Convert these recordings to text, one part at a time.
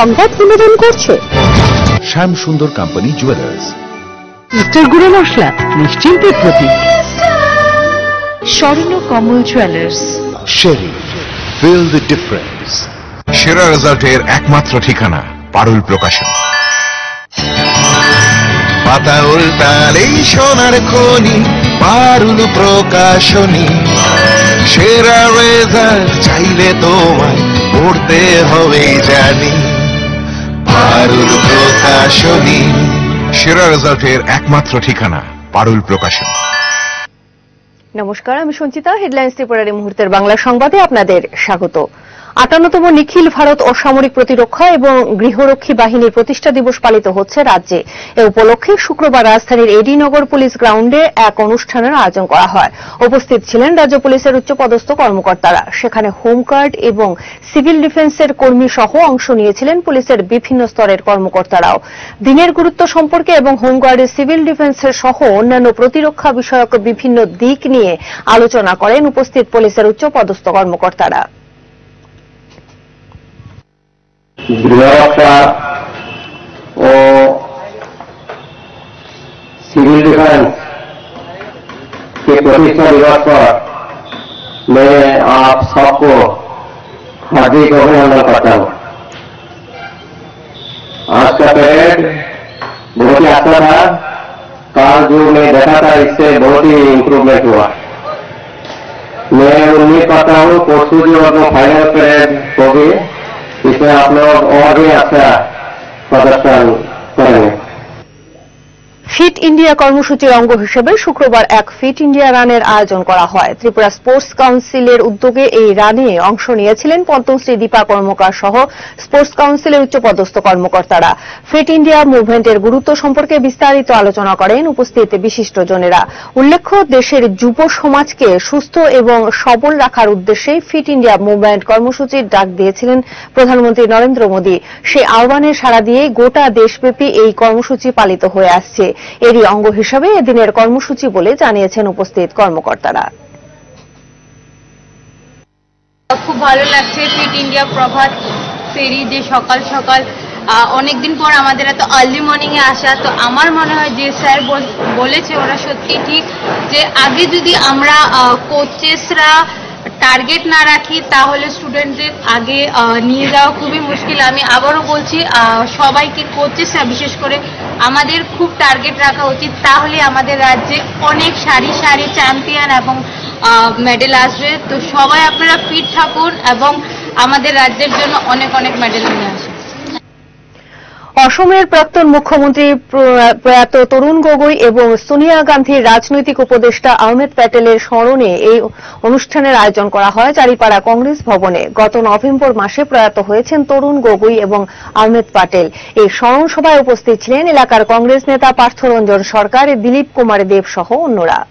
সংবাদ বিনোদন করছে। শ্যাম সুন্দর কোম্পানি জুয়েলার্স উত্তর গুঁড়ো মশলা নিশ্চিন্তের প্রতীক। স্বর্ণ কমল জুয়েলার্স শেরি ফিল দ্য ডিফারেন্স সেরা রেজাল্টের একমাত্র ঠিকানা পারুল প্রকাশন। পাতা উল্টালেই সোনার খনি পারুল প্রকাশনী। সেরা রেজাল্ট চাইলে তোমায় পড়তে হবে জানি। পারুল প্রকাশনী। সেরা রেজাল্টের একমাত্র ঠিকানা, পারুল প্রকাশন। নমস্কার, আমি সঞ্চিতা, হেডলাইন্স ত্রিপুরার মুহূর্তের বাংলা সংবাদে আপনাদের স্বাগত। আটান্নতম নিখিল ভারত অসামরিক প্রতিরক্ষা এবং গৃহরক্ষী বাহিনীর প্রতিষ্ঠা দিবস পালিত হচ্ছে রাজ্যে। এ উপলক্ষে শুক্রবার রাজধানীর এডি নগর পুলিশ গ্রাউন্ডে এক অনুষ্ঠানের আয়োজন করা হয়। উপস্থিত ছিলেন রাজ্য পুলিশের উচ্চপদস্থ কর্মকর্তারা। সেখানে হোমগার্ড এবং সিভিল ডিফেন্সের কর্মী সহ অংশ নিয়েছিলেন পুলিশের বিভিন্ন স্তরের কর্মকর্তারাও। দিনের গুরুত্ব সম্পর্কে এবং হোমগার্ডের সিভিল ডিফেন্সের সহ অন্যান্য প্রতিরক্ষা বিষয়ক বিভিন্ন দিক নিয়ে আলোচনা করেন উপস্থিত পুলিশের উচ্চপদস্থ কর্মকর্তারা। गृहरक्षा सिविल डिफेंस के प्रतिष्ठा दिवस पर मैं आप सबको हार्दिक अभिनंदन करता हूँ आज का परेड बहुत ही अच्छा था कल जो मैं देखा था इससे बहुत ही इम्प्रूवमेंट हुआ मैं उम्मीद करता हूँ परसों जो फाइनल परेड होगी इसमें आप लोग और भी अच्छा प्रदर्शन करेंगे। ফিট ইন্ডিয়া কর্মসূচির অঙ্গ হিসেবে শুক্রবার এক ফিট ইন্ডিয়া রানের আয়োজন করা হয়। ত্রিপুরা স্পোর্টস কাউন্সিলের উদ্যোগে এই রানে অংশ নিয়েছিলেন পদ্মশ্রী দীপা কর্মকার সহ স্পোর্টস কাউন্সিলের উচ্চপদস্থ কর্মকর্তারা। ফিট ইন্ডিয়া মুভমেন্টের গুরুত্ব সম্পর্কে বিস্তারিত আলোচনা করেন উপস্থিত বিশিষ্টজনেরা। উল্লেখ্য, দেশের যুব সমাজকে সুস্থ এবং সবল রাখার উদ্দেশ্যে ফিট ইন্ডিয়া মুভমেন্ট কর্মসূচির ডাক দিয়েছিলেন প্রধানমন্ত্রী নরেন্দ্র মোদী। সে আহ্বানে সাড়া দিয়ে গোটা দেশব্যাপী এই কর্মসূচি পালিত হয়ে আসছে। এরই অঙ্গ হিসাবে এদিনের কর্মসূচি বলে জানিয়েছেন উপস্থিত কর্মকর্তারা। খুব ভালো লাগছে ফিট ইন্ডিয়া প্রভাত ফেরি যে সকাল সকাল অনেকদিন পর আমাদের এত আর্লি মর্নিং এ আসা, তো আমার মনে হয় যে স্যার বলেছে ওরা সত্যি ঠিক যে আগে যদি আমরা কোচেসরা টার্গেট না রাখি, তাহলে স্টুডেন্টদের আগে নিয়ে যাওয়া খুবই মুশকিল। আমি আবারও বলছি সবাইকে কোচেসরা বিশেষ করে আমাদের খুব টার্গেট রাখা উচিত। তাহলে আমাদের রাজ্যে অনেক সারি সারি চ্যাম্পিয়ন এবং মেডেল আসবে। তো সবাই আপনারা ফিট থাকুন এবং আমাদের রাজ্যের জন্য অনেক অনেক মেডেল নিয়ে আসুন। অসমের প্রাক্তন মুখ্যমন্ত্রী প্র- প্রয়াত তরুণ গগৈ এবং সোনিয়া গান্ধীর রাজনৈতিক উপদেষ্টা আহমেদ প্যাটেলের স্মরণে এই অনুষ্ঠানের আয়োজন করা হয় চারিপাড়া কংগ্রেস ভবনে। গত নভেম্বর মাসে প্রয়াত হয়েছেন তরুণ গগৈ এবং আহমেদ প্যাটেল। এই স্মরণ সভায় উপস্থিত ছিলেন এলাকার কংগ্রেস নেতা পার্থরঞ্জন সরকার, দিলীপ কুমার দেব সহ অন্যরা।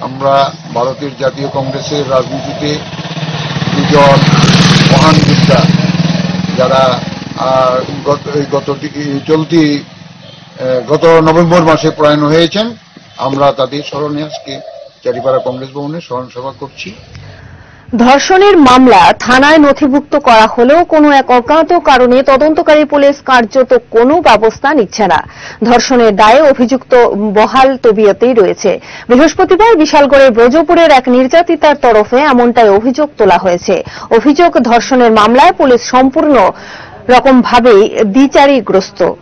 আমরা ভারতের জাতীয় কংগ্রেসের রাজনীতিতে দুজন মহান যোদ্ধা যারা গত চলতি গত নভেম্বর মাসে প্রয়াণ হয়েছেন, আমরা তাদের স্মরণে আজকে চারিপাড়া কংগ্রেস ভবনে স্মরণ সভা করছি। ধর্ষণের মামলা থানায় নথিভুক্ত করা হলেও কোনো এক অজ্ঞাত কারণে তদন্তকারী পুলিশ কার্যত কোনো ব্যবস্থা নিচ্ছে না। ধর্ষণের দায়ে অভিযুক্ত বহাল তবিয়তেই রয়েছে। বৃহস্পতিবার বিশালগড়ের ব্রজপুরের এক নির্যাতিতার তরফে এমনটাই অভিযোগ তোলা হয়েছে। অভিযোগ ধর্ষণের মামলায় পুলিশ সম্পূর্ণ রকমভাবেই দ্বিচারিগ্রস্ত।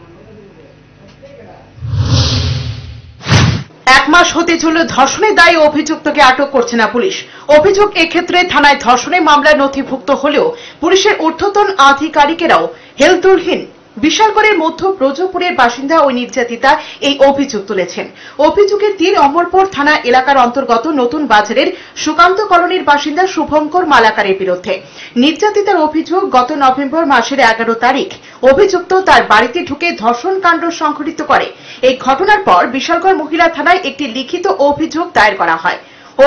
এক মাস হতে চলল ধর্ষণের দায়ে অভিযুক্তকে আটক করছে না পুলিশ। অভিযোগ এক্ষেত্রে থানায় ধর্ষণের মামলায় নথিভুক্ত হলেও পুলিশের ঊর্ধ্বতন আধিকারিকেরাও হেলদুলহীন বিশালগড়ের মধ্য ব্রজপুরের বাসিন্দা ওই নির্যাতিতা এই অভিযোগ তুলেছেন। অভিযোগের তীর অমরপুর থানা এলাকার অন্তর্গত নতুন বাজারের সুকান্ত কলোনির বাসিন্দা শুভঙ্কর মালাকারের বিরুদ্ধে। নির্যাতিতার অভিযোগ গত নভেম্বর মাসের এগারো তারিখ অভিযুক্ত তার বাড়িতে ঢুকে ধর্ষণ কাণ্ড সংঘটিত করে। এই ঘটনার পর বিশালগড় মহিলা থানায় একটি লিখিত অভিযোগ দায়ের করা হয়।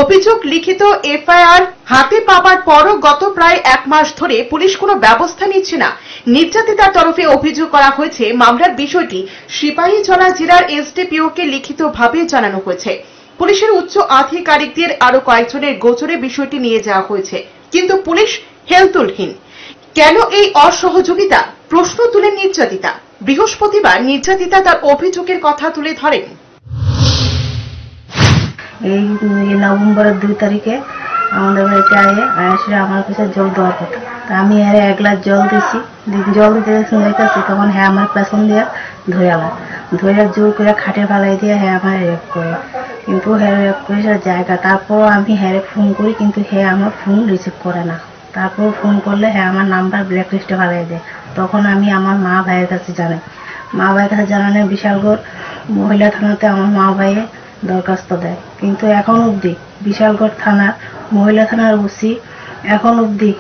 অভিযোগ লিখিত এফআইআর হাতে পাবার পরও গত প্রায় এক মাস ধরে পুলিশ কোনো ব্যবস্থা নিচ্ছে না। নির্যাতিতার তরফে অভিযোগ করা হয়েছে, মামলার বিষয়টি সিপাহীজলা জেলার এসডিপিও কে লিখিতভাবে জানানো হয়েছে। পুলিশের উচ্চ আধিকারিকদের আরও কয়েকজনের গোচরে বিষয়টি নিয়ে যাওয়া হয়েছে। কিন্তু পুলিশ হেলতুলহীন। কেন এই অসহযোগিতা? প্রশ্ন তুলে নির্যাতিতা। বৃহস্পতিবার নির্যাতিতা তার অভিযোগের কথা তুলে ধরেন। এই নভেম্বরের দুই তারিখে আমাদের বাড়িতে আয়ে আসলে আমার কাছে জল দেওয়ার কথা। তা আমি এর এক গ্লাস জল দিছি। জল দিতে শুনেছি তখন হ্যাঁ আমার পেছন দিয়ে ধরে আলাম। ধরে জোর করে খাটে ফালাই দিয়ে হ্যাঁ আমার রেপ করে। কিন্তু হ্যাঁ রেপ করে জায়গা। তারপর আমি হ্যাঁ ফোন করি, কিন্তু হ্যাঁ আমার ফোন রিসিভ করে না। তারপর ফোন করলে হ্যাঁ আমার নাম্বার ব্ল্যাক লিস্টে ফালাই দেয় তখন আমি আমার মা ভাইয়ের কাছে জানাই। মা ভাইয়ের কাছে জানালে বিশালগড় মহিলা থানাতে আমার মা ভাইয়ে দরখাস্ত দেয়। কিন্তু এখন অবধি বিশালগড় থানার মহিলা থানার ওসি এখন অবধি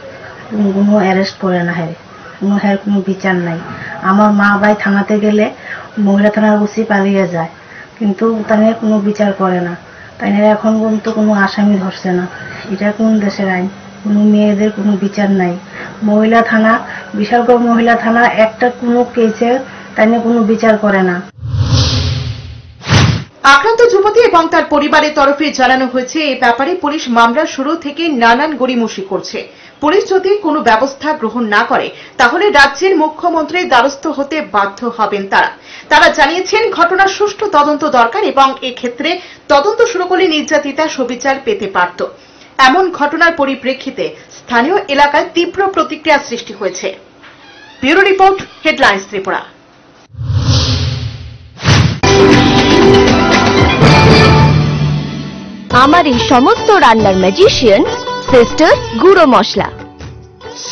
কোনো অ্যারেস্ট করে না হ্যাঁ কোনো হ্যাঁ কোনো বিচার নাই। আমার মা ভাই থানাতে গেলে মহিলা থানার ওসি পালিয়ে যায়। কিন্তু তাই কোনো বিচার করে না। তাই এখন পর্যন্ত কোনো আসামি ধরছে না। এটা কোন দেশের আইন? কোনো মেয়েদের কোনো বিচার নাই। মহিলা থানা, বিশালগড় মহিলা থানা একটা কোনো কেসে তাই নিয়ে কোনো বিচার করে না। আক্রান্ত যুবতী এবং তার পরিবারের তরফে জানানো হয়েছে, এই ব্যাপারে পুলিশ মামলা শুরু থেকে নানান গড়িমসি করছে। পুলিশ যদি কোনো ব্যবস্থা গ্রহণ না করে, তাহলে রাজ্যের মুখ্যমন্ত্রীর দ্বারস্থ হতে বাধ্য হবেন তারা। তারা জানিয়েছেন, ঘটনার সুষ্ঠু তদন্ত দরকার এবং এক্ষেত্রে তদন্ত শুরু করলে নির্যাতিতা সুবিচার পেতে পারত। এমন ঘটনার পরিপ্রেক্ষিতে স্থানীয় এলাকায় তীব্র প্রতিক্রিয়া সৃষ্টি হয়েছে। Bureau report headlines Tripura. আমার এই সমস্ত রান্নার ম্যাজিশিয়ান সিস্টার গুঁড়ো মশলা।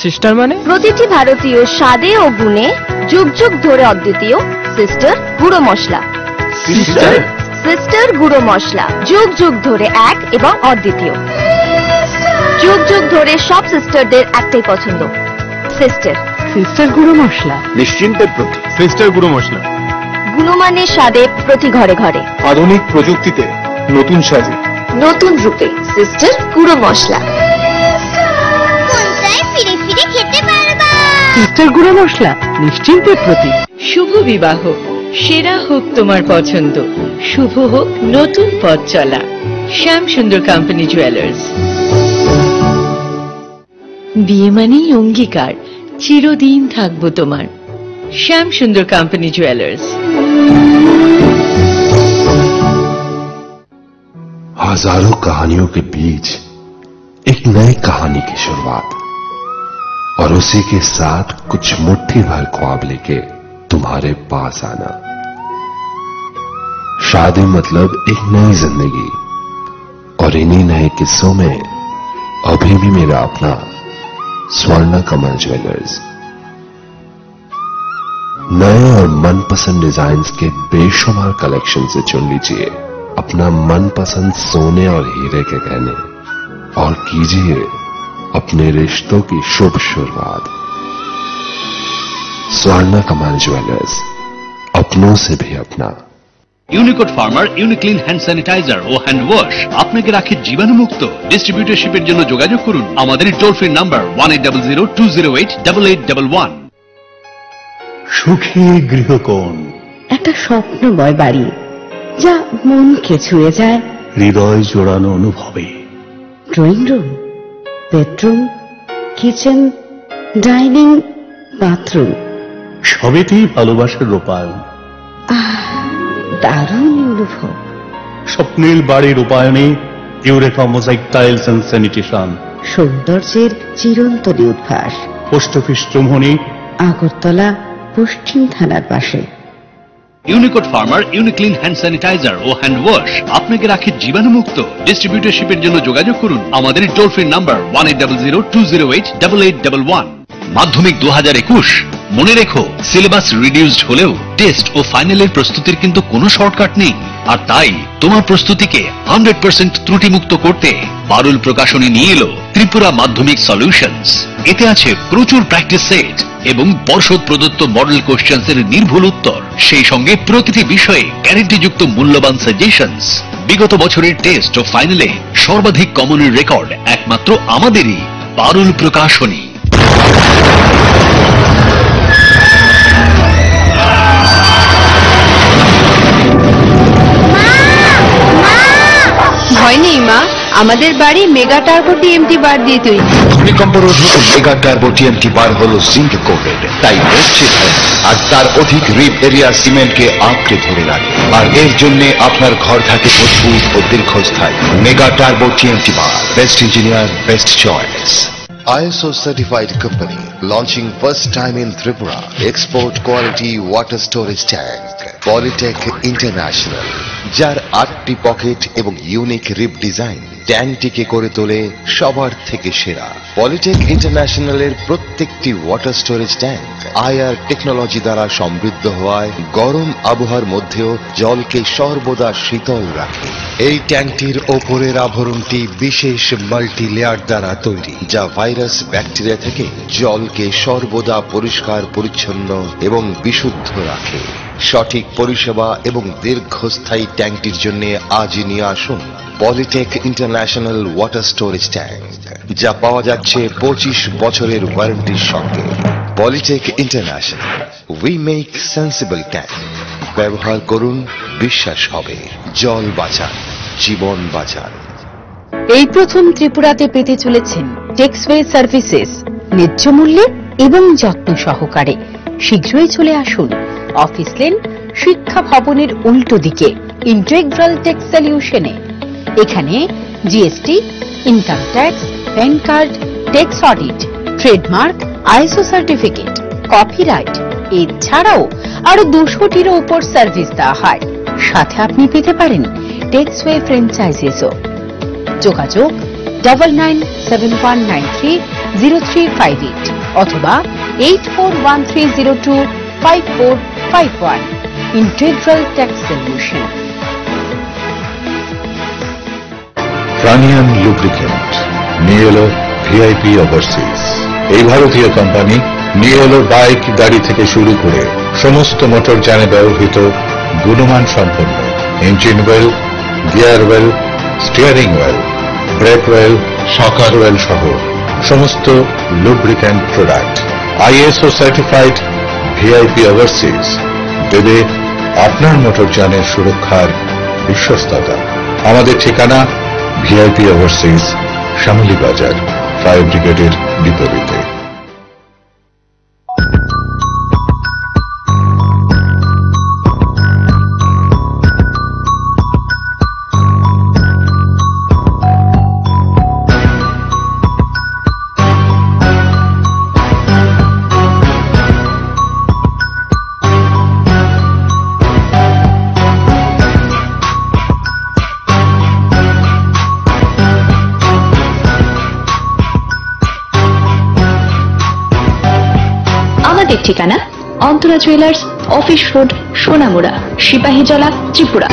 সিস্টার মানে? প্রতিটি ভারতীয় স্বাদে ও গুণে যুগ যুগ ধরে অদ্বিতীয় সিস্টার গুঁড়ো মশলা। সিস্টার সিস্টার গুঁড়ো মশলা যুগ যুগ ধরে এক এবং অদ্বিতীয়। যুগ যুগ ধরে সব সিস্টারদের একটাই পছন্দ সিস্টার। সিস্টার গুঁড়ো মশলা। নিশ্চিন্তের প্রতি। সিস্টার গুঁড়ো মশলা। গুণমানের স্বাদে প্রতি ঘরে ঘরে। আধুনিক প্রযুক্তিতে নতুন সাজে নতুন রূপে সিস্টার গুঁড়ো মশলা। ফিরে ফিরে খেতে পারবা। সিস্টার গুঁড়ো মশলা নিশ্চিন্তের প্রতীক শুভ বিবাহ। সেরা হোক তোমার পছন্দ। শুভ হোক নতুন পথ চলা। শ্যাম সুন্দর কোম্পানি জুয়েলার্স। বিয়ে মানেই অঙ্গীকার চিরদিন থাকবো তোমার শ্যাম সুন্দর কোম্পানি জুয়েলার্স हजारों कहानियों के बीच एक नई कहानी की शुरुआत और उसी के साथ कुछ मुट्ठी भर ख्वाब लेके तुम्हारे पास आना शादी मतलब एक नई जिंदगी और इन्हीं नए किस्सों में अभी भी मेरा अपना स्वर्ण कमल ज्वेलर्स। नए और मनपसंद डिजाइन्स के बेशुमार कलेक्शन से चुन लीजिए। अपना मनपसंद सोने और हीरे के गहने। और कीजिए अपने रिश्तों की शुभ शुरुआत। स्वर्ण कमल ज्वेलर्स, अपनों से भी अपना। Unicode pharma Uniclean hand sanitiser ও হ্যান্ড ওয়াশ আপনাকে রাখে জীবাণুমুক্ত। ডিস্ট্রিবিউটরশিপের জন্য যোগাযোগ করুন। আমাদের toll free number one eight double zero two zero eight double eight double one সুখী গৃহকোণ। একটা স্বপ্নময় বাড়ি যা মনকে ছুঁয়ে যায়। হৃদয় জোড়ানো অনুভবে। Drawing room bedroom kitchen dining bathroom সবেতেই ভালোবাসার রূপায়ণ। দারুণ অনুভব। স্বপ্নের বাড়ির রূপায়ণে Eureka mosaic tiles and sanitation. সৌন্দর্যের চিরন্তন উদ্ভাস। পোস্ট অফিস চৌমনি আগরতলা পশ্চিম থানার পাশে। Unicode pharma Uniclean hand sanitiser ও হ্যান্ড ওয়াশ আপনাকে রাখে জীবাণুমুক্ত। ডিস্ট্রিবিউটরশিপের জন্য যোগাযোগ করুন। আমাদের toll free number one eight double zero two zero eight double eight double one মাধ্যমিক দু হাজার একুশ। মনে রেখো সিলেবাস রিডিউসড হলেও টেস্ট ও ফাইনালের প্রস্তুতির কিন্তু কোনো শর্টকাট নেই। আর তাই, তোমার প্রস্তুতিকে হান্ড্রেড পার্সেন্ট ত্রুটিমুক্ত করতে বারুল প্রকাশনী নিয়ে এলো ত্রিপুরা মাধ্যমিক সলিউশনস এতে আছে প্রচুর প্র্যাকটিস সেট এবং পর্ষদ প্রদত্ত মডেল কোশ্চেন্স এর নির্ভুল উত্তর। সেই সঙ্গে প্রতিটি বিষয়ে গ্যারেন্টিযুক্ত মূল্যবান সাজেশনস বিগত বছরের টেস্ট ও ফাইনালে সর্বাধিক কমনের রেকর্ড একমাত্র আমাদেরই পারুল প্রকাশনী। ভয় নেই মা আমাদের বাড়ি মেগা টার্বো টিএমটি বার দিয়ে তৈরি ভূমিকম্প রোধক মেগা টার্বো টিএমটি বার হল জিঙ্ক কোটেড তাই মরছে ভয় না। আর তার অধিক রিপ এরিয়া সিমেন্টকে আঁকড়ে ধরে রাখে আর এর জন্য আপনার ঘর থাকে মজবুত ও দীর্ঘস্থায়ী Mega Turbo TMT bar best engineer best choice ISO certified company launching first time in Tripura export quality water storage tank Polytech International যার আটটি পকেট এবং ইউনিক রিপ ডিজাইন ট্যাঙ্কটিকে করে তোলে সবার থেকে সেরা। পলিটেক ইন্টারন্যাশনালের প্রত্যেকটি water storage tank IR technology দ্বারা সমৃদ্ধ হওয়ায় গরম আবহাওয়ার মধ্যেও জলকে সর্বদা শীতল রাখে। এই ট্যাঙ্কটির ওপরের আভরণটি বিশেষ মাল্টি লেয়ার দ্বারা তৈরি, যা ভাইরাস ব্যাকটেরিয়া থেকে জলকে সর্বদা পরিষ্কার, পরিচ্ছন্ন এবং বিশুদ্ধ রাখে। সঠিক পরিষেবা এবং দীর্ঘস্থায়ী ট্যাঙ্কটির জন্য আজই নিয়ে আসুন Polytech international water storage tank, যা পাওয়া যাচ্ছে পঁচিশ বছরের ওয়ারেন্টির সঙ্গে। Polytech international we make sensible tank ব্যবহার করুন, বিশ্বাস হবে, জল বাঁচান, জীবন বাঁচান। এই প্রথম ত্রিপুরাতে পেতে চলেছেন টেক্সওয়ে সার্ভিসেস ন্যায্য মূল্যে এবং যত্ন সহকারে। শীঘ্রই চলে আসুন অফিস লেন শিক্ষা ভবনের উল্টো দিকে ইন্টেগ্রাল টেক্স সলিউশনে এখানে GST income tax PAN card tax audit trademark ISO certificate copyright এছাড়াও আরও দুশোটিরও উপর সার্ভিস দেওয়া হয়। সাথে আপনি পেতে পারেন টেক্সওয়ে ফ্র্যাঞ্চাইজিসও যোগাযোগ double nine seven one nine three zero three five eight অথবা eight four one three zero two five four five one integral tax solution প্রাণিয়ান lubricant নিয়ে এলো ভিআইপি এই ভারতীয় কোম্পানি নিয়ে বাইক গাড়ি থেকে শুরু করে সমস্ত মোটর যানে ব্যবহৃত গুণমান সম্পন্ন engine oil gear oil steering oil brake oil shocker oil সহ সমস্ত lubricant product ISO certified VIP overseas দেবে আপনার মোটরযানের সুরক্ষার বিশ্বস্ততা, আমাদের ঠিকানা ভিআইপি ওভারসিজ শ্যামলী বাজার, ফায়ার ব্রিগেডের বিপরীতে। ঠিকানা Antara jewellers office road Sonamura Sepahijala Tripura.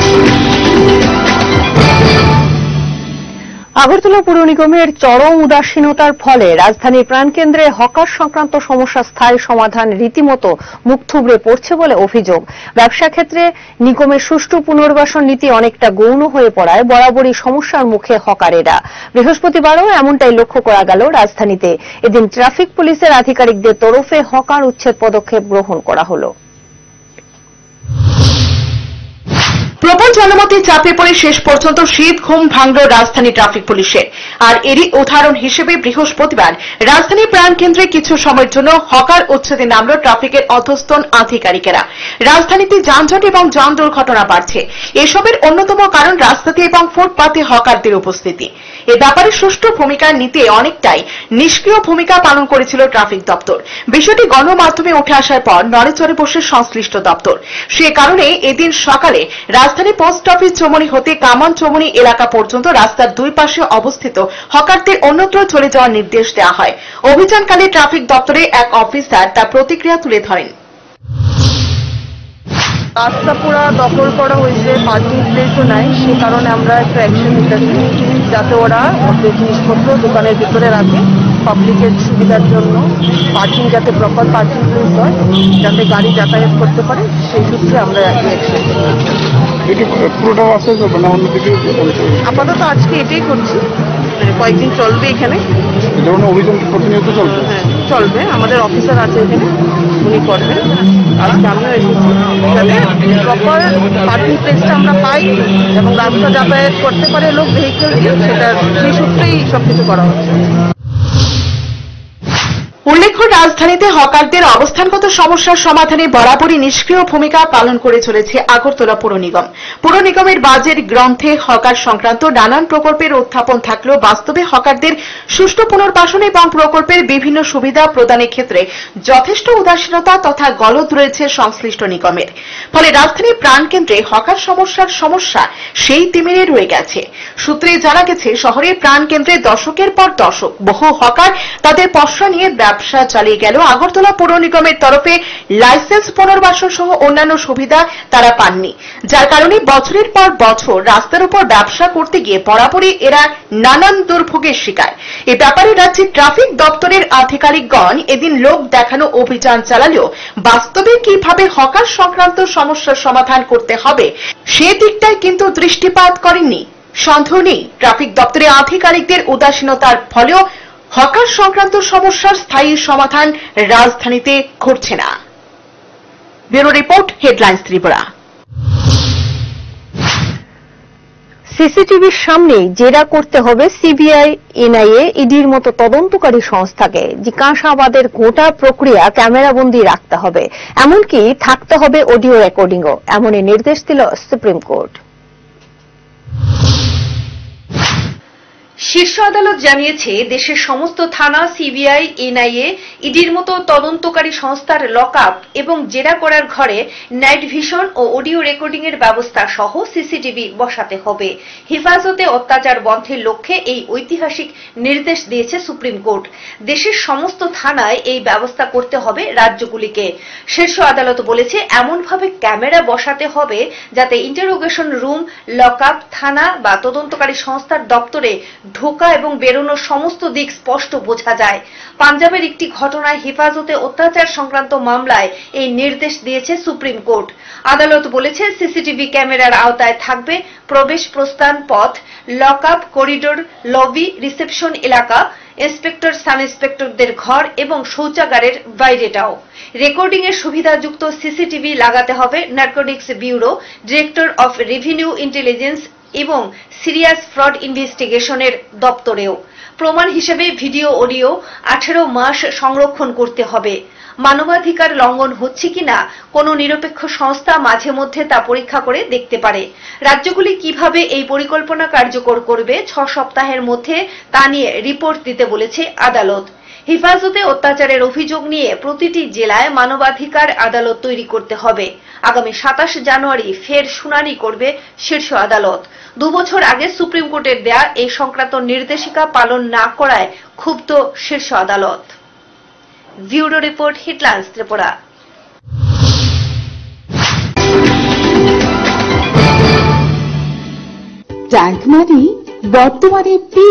Agartala পুর নিগমের চরম উদাসীনতার ফলে রাজধানীর প্রাণকেন্দ্রে হকার সংক্রান্ত সমস্যা স্থায়ী সমাধান রীতিমতো মুখ থুবড়ে পড়ছে বলে অভিযোগ। ব্যবসা ক্ষেত্রে নিগমের সুষ্ঠু পুনর্বাসন নীতি অনেকটা গৌণ হয়ে পড়ায় বরাবরই সমস্যার মুখে হকারেরা। বৃহস্পতিবারও এমনটাই লক্ষ্য করা গেল রাজধানীতে। এদিন ট্রাফিক পুলিশের আধিকারিকদের তরফে হকার উচ্ছেদ পদক্ষেপ গ্রহণ করা হলো। প্রবল জনমতে চাপে পড়ে শেষ পর্যন্ত শীত, ঘুম, ভাঙল রাজধানী ট্রাফিক পুলিশের আর এরই উদাহরণ হিসেবে বৃহস্পতিবার রাজধানীর প্রাণকেন্দ্রে কিছু সময়ের জন্য হকার উচ্ছেদে নামল ট্রাফিকের অধস্তন আধিকারিকেরা। রাজধানীতে যানজট এবং যান দুর্ঘটনা বাড়ছে। এসবের অন্যতম কারণ রাস্তাতে এবং ফুটপাতে হকারদের উপস্থিতি। এ ব্যাপারে সুষ্ঠু ভূমিকা নিতে অনেকটাই নিষ্ক্রিয় ভূমিকা পালন করেছিল ট্রাফিক দপ্তর। বিষয়টি গণমাধ্যমে উঠে আসার পর নড়েচড়ে বসে সংশ্লিষ্ট দপ্তর। সে কারণে এদিন সকালে রাজধানী পোস্ট অফিস চমনি হতে কামান চমনি এলাকা পর্যন্ত রাস্তার দুই পাশে অবস্থিত হকারদের অন্যত্র চলে যাওয়ার নির্দেশ দেওয়া হয়। অভিযানকালে ট্রাফিক দপ্তরে এক অফিসার তার প্রতিক্রিয়া তুলে ধরেন। রাস্তা পুরা দখল করা হয়েছে পার্কিং প্লেসও নাই সে কারণে আমরা একটা অ্যাকশন নিতেছি যাতে ওরা ওদের জিনিসপত্র দোকানের ভিতরে রাখে পাবলিকের সুবিধার জন্য পার্কিং যাতে প্রপার পার্কিং প্লেস হয় যাতে গাড়ি যাতায়াত করতে পারে সেই সূত্রে আমরা অ্যাকশন আপাতত আজকে এটাই করছি। মানে কয়েকদিন চলবে এখানে। অভিযান প্রতিনিয়ত চলবে? হ্যাঁ চলবে। আমাদের অফিসার আছে এখানে উনি করবেন। প্রপার পার্কিং প্লেসটা আমরা পাই এবং রাস্তা যাতায়াত করতে পারে লোক ভেহিকেল দিয়ে, সেটা সেই সূত্রেই সবকিছু করা হচ্ছে। উল্লেখ্য, রাজধানীতে হকারদের অবস্থানগত সমস্যার সমাধানে বরাবরই নিষ্ক্রিয় ভূমিকা পালন করে চলেছে আগরতলা পুর নিগম। পুর নিগমের বাজেট গ্রন্থে হকার সংক্রান্ত নানান প্রকল্পের উত্থাপন থাকলেও বাস্তবে হকারদের সুষ্ঠু পুনর্বাসন এবং প্রকল্পের বিভিন্ন সুবিধা প্রদানের ক্ষেত্রে যথেষ্ট উদাসীনতা তথা গলদ রয়েছে সংশ্লিষ্ট নিগমের। ফলে রাজধানীর প্রাণকেন্দ্রে হকার সমস্যার সমস্যা সেই তিমিরে রয়ে গেছে। সূত্রে জানা গেছে, শহরের প্রাণকেন্দ্রে দশকের পর দশক বহু হকার তাদের পসরা নিয়ে ব্যবসা চালিয়ে গেল। আগরতলা পৌর নিগমের তরফে লাইসেন্স পুনর্বাসন সহ অন্যান্য সুবিধা তারা পাননি। যার কারণে বছরের পর বছর রাস্তার উপর ব্যবসা করতে গিয়ে বরাবরই এরা নানান দুর্ভোগের শিকার। এ ব্যাপারে রাজ্যের ট্রাফিক দপ্তরের আধিকারিকগণ এদিন লোক দেখানো অভিযান চালালেও বাস্তবে কীভাবে হকার সংক্রান্ত সমস্যার সমাধান করতে হবে, সে দিকটায় কিন্তু দৃষ্টিপাত করেননি। সন্দেহ নেই। ট্রাফিক দপ্তরের আধিকারিকদের উদাসীনতার ফলেও হকার সংক্রান্ত সমস্যার স্থায়ী সমাধান রাজধানীতে ঘটছে না। Bureau report, headlines Tripura. সিসিটিভির সামনেই জেরা করতে হবে সিবিআই, এনআইএ, ইডির মতো তদন্তকারী সংস্থাকে। জিজ্ঞাসাবাদের গোটা প্রক্রিয়া ক্যামেরাবন্দি রাখতে হবে। এমনকি থাকতে হবে অডিও রেকর্ডিংও, এমনই নির্দেশ দিল সুপ্রিম কোর্ট। শীর্ষ আদালত জানিয়েছে, দেশের সমস্ত থানা, সিবিআই, এনআইএ, ইডির মতো তদন্তকারী সংস্থার লক এবং জেরা করার ঘরে নাইট ভিশন ও অডিও রেকর্ডিং এর ব্যবস্থা সহ সিসিটিভি বসাতে হবে। হেফাজতে অত্যাচার বন্ধের লক্ষ্যে এই ঐতিহাসিক নির্দেশ দিয়েছে সুপ্রিম কোর্ট। দেশের সমস্ত থানায় এই ব্যবস্থা করতে হবে রাজ্যগুলিকে। শীর্ষ আদালত বলেছে, এমনভাবে ক্যামেরা বসাতে হবে যাতে ইন্টারোগেশন রুম, লকআপ থানা বা তদন্তকারী সংস্থার দপ্তরে ঢোকা এবং বেরোনোর সমস্ত দিক স্পষ্ট বোঝা যায়। পাঞ্জাবের একটি ঘটনায় হেফাজতে অত্যাচার সংক্রান্ত মামলায় এই নির্দেশ দিয়েছে সুপ্রিম কোর্ট। আদালত বলেছে, সিসিটিভি ক্যামেরার আওতায় থাকবে প্রবেশ প্রস্থান পথ lock up corridor, lobby, reception এলাকা, ইন্সপেক্টর, সাব ইন্সপেক্টরদের ঘর এবং শৌচাগারের বাইরেটাও। রেকর্ডিং এর সুবিধাযুক্ত সিসিটিভি লাগাতে হবে। Narcotics bureau, director of revenue intelligence এবং সিরিয়াস ফ্রড ইনভেস্টিগেশনের দপ্তরেও। প্রমাণ হিসেবে ভিডিও, অডিও আঠেরো মাস সংরক্ষণ করতে হবে। মানবাধিকার লঙ্ঘন হচ্ছে কিনা কোনো নিরপেক্ষ সংস্থা মাঝে মধ্যে তা পরীক্ষা করে দেখতে পারে। রাজ্যগুলি কীভাবে এই পরিকল্পনা কার্যকর করবে ছ সপ্তাহের মধ্যে তা নিয়ে রিপোর্ট দিতে বলেছে আদালত। হেফাজতে অত্যাচারের অভিযোগ নিয়ে প্রতিটি জেলায় মানবাধিকার আদালত তৈরি করতে হবে। আগামী সাতাশ জানুয়ারি ফের শুনানি করবে শীর্ষ আদালত। দুবছর আগে সুপ্রিম কোর্টের দেয়া এই সংক্রান্ত নির্দেশিকা পালন না করায় ক্ষুব্ধ শীর্ষ আদালত। Bureau report headlines Tripura. Tank money বর্তমানে পি